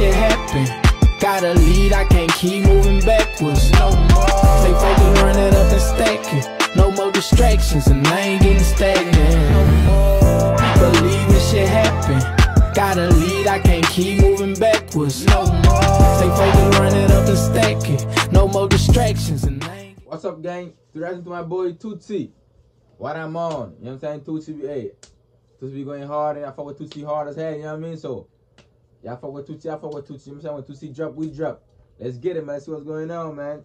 shit happen. Gotta lead, I can't keep moving backwards. No more. Stay focused, run it up and stack it. No more distractions, and I ain't getting stagnant. No more. Believe this shit happen. Gotta lead, I can't keep moving backwards. No more. Stay focused, run it up and stack it. No more distractions, and I ain't. What's up, gang? Directing to my boy Toosii. What I'm on. You know what I'm saying? Toosii, hey. Toosii be going hard, and I fuck with Toosii hard as hell, you know what I mean? So, y'all fuck with Toosii, I fuck with Toosii. You know what I'm saying? When Toosii drop, we drop. Let's get it, man. Let's see what's going on, man.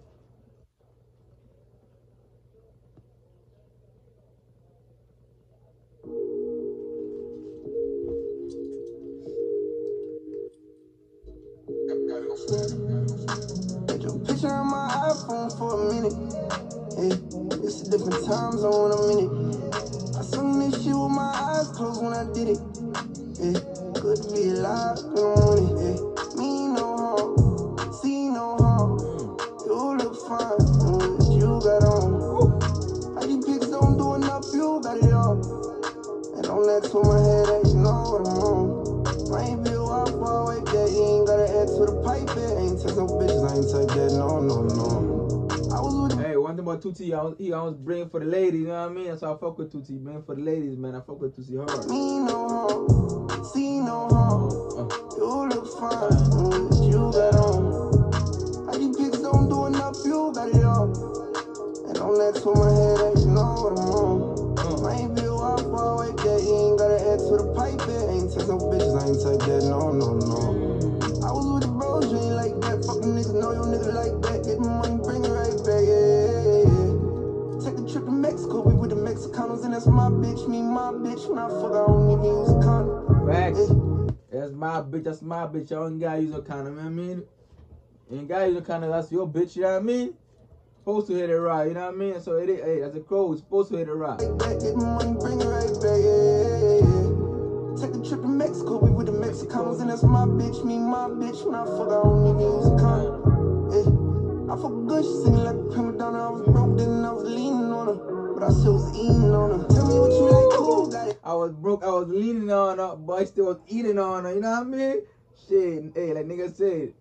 Picture on my iPhone for a minute. Hey, it's a different time zone I'm in it. I sung this shit with my eyes closed when I did it. Yeah, to be alive in the morning. Me no harm, see no harm. You look fine, mm, what you got on. How you pics don't do enough, you got it all. And on that to my head, you know what I'm on. Might be a while far away, that you ain't gotta ask for the pipe, it Ain't text no bitches, I ain't take that, no, no, no. About Toosii, I was, he always bring for the ladies, you know what I mean? So I fuck with Toosii, bring for the ladies, man. I fuck with Toosii hard. me no harm, see no harm. Uh, You look fine, you got on. How you pics don't do enough, you got it all. And on that to my head, you know what I'm on. Might be a while far away, that you ain't gotta ask for the pipe, yeah. Ain't text no bitches, I ain't take that, no, no, no. I was with the bros, you ain't like that. Fucking niggas know your nigga like that. Get money, Mexicanos, and that's my bitch, me, my bitch. When I fuck, I don't even use a condom. Facts. That's my bitch. That's my bitch. Y'all ain't gotta use no condom. You know what I mean? You ain't gotta use no condom. That's your bitch. You know what I mean? Supposed to hit it right. You know what I mean? So it is. Hey, as a crow, it's supposed to hit it right. Like that, money, bring it right back, yeah, yeah, yeah. Take a trip to Mexico, we with the Mexicans, and that's my bitch, me, my bitch. When I fuck, I don't even use a condom. I fuck good, she singing like a prima donna. I was broke, then I was leaning on her, but I still was was broke. I was leaning on her, but I still was eating on her. You know what I mean? Shit. Hey, like nigga said,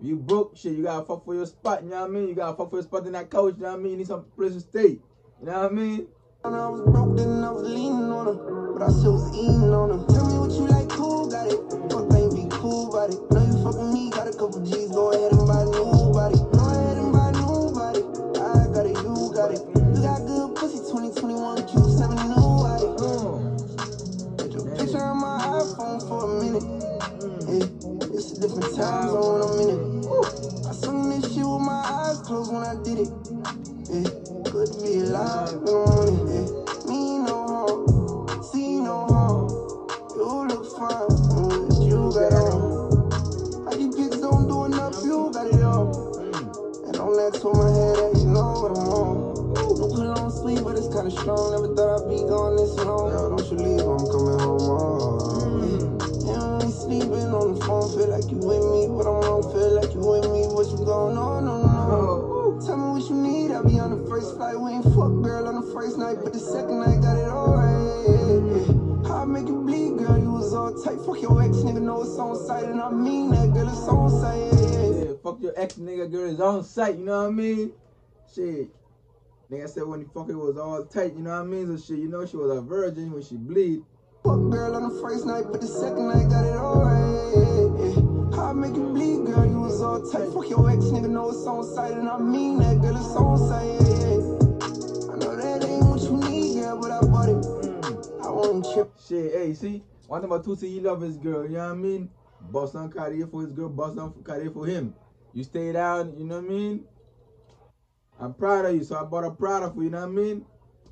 you broke. Shit, you gotta fuck for your spot. You know what I mean? You gotta fuck for your spot in that couch. You know what I mean? You need some place to stay. You know what I mean? I was broke, then I was leaning on her, but I still was eating on her. Tell me what you like, cool, got it. Fuck, ain't be cool about it. Know you fuck with me, got a couple G's, go ahead different time zone I'm in it. I sung this shit with my eyes closed when I did it. Yeah, to be alive in the morning. Yeah, me no harm, see no harm. You look fine, you got on. How you pics don't do enough, you got it all. And on that to my head, that you know what I'm on. No put on sleep, but it's kinda strong. Never thought I'd be gone this long. Girl, don't you leave, Tight. Fuck your ex, nigga, know it's on sight, and I mean that, girl, it's on sight. Yeah, fuck your ex nigga girl is on site, you know what I mean? Shit. Nigga said when the fuck it was all tight, you know what I mean? So shit, you know she was a virgin when she bleed. Fuck girl on the first night, but the second night got it alright. How I make you bleed, girl? You was all tight. Fuck your ex, nigga, know it's on sight, and I mean that, girl, it's on sight. I know that ain't what you need, girl, but I bought it. Mm. I won't trip. Shit, hey, see? One thing two, Toosii, he love his girl, you know what I mean? Bust on career for his girl, bust on career for him. You stay down, you know what I mean? I'm proud of you, so I bought a Prada for you, you know what I mean?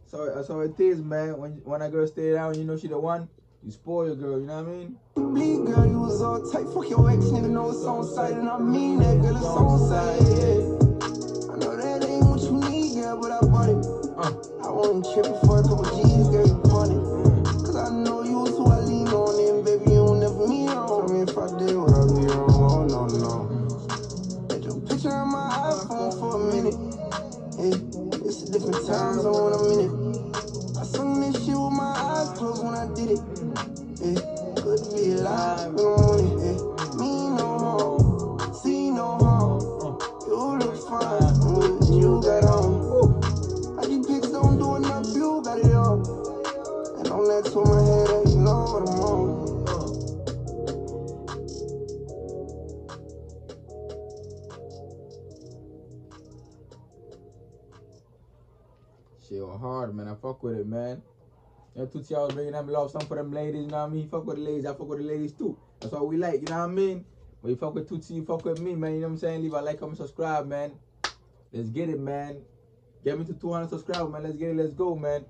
So that's how it is, man. When when a girl stay down, you know she the one. You spoil your girl, you know what I mean? Bleed, girl, you was all tight. Fuck your ex, nigga, know it's on sight, and I mean that, girl, it's on sight. Yeah. I know that ain't what you need, girl, but I bought it. Uh, I wasn't tripping for a couple G's, it live on it. Me no harm, see no harm. You look fine with you got on. How you pics don't do enough, you got it all. And on that to my head, you know what I'm on. Shit hard, man. I fuck with it, man. Know, Toosii always bringing them love song for them ladies, you know what I mean? Fuck with the ladies, I fuck with the ladies too. That's what we like, you know what I mean? When you fuck with Toosii, you fuck with me, man. You know what I'm saying? Leave a like, comment, subscribe, man. Let's get it, man. Get me to 200 subscribers, man. Let's get it, let's go, man.